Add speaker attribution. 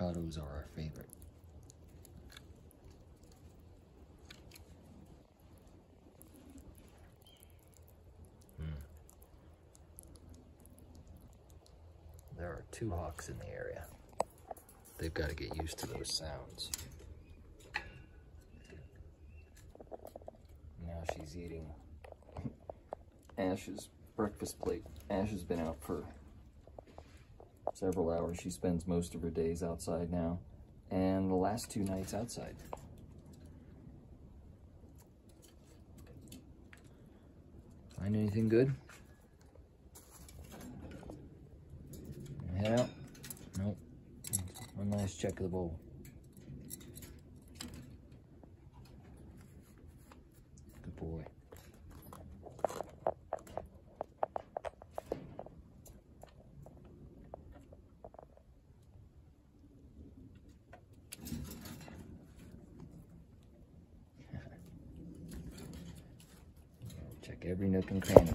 Speaker 1: avocados are our favorite. Hmm. There are two hawks in the area. They've got to get used to those sounds. Now she's eating Ash's breakfast plate. Ash has been out for several hours. She spends most of her days outside now, and the last two nights outside. Find anything good? Out? Nope. One last check of the bowl. Good boy. Check every nook and cranny.